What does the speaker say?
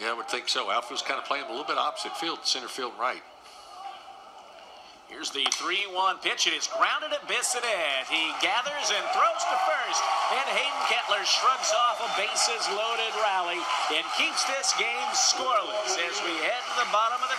Yeah, I would think so. Outfield's kind of playing a little bit opposite field, center field right. Here's the 3-1 pitch. It is grounded at Bissonette. He gathers and throws to first. And Hayden Kettler shrugs off a bases-loaded rally and keeps this game scoreless as we head to the bottom of the.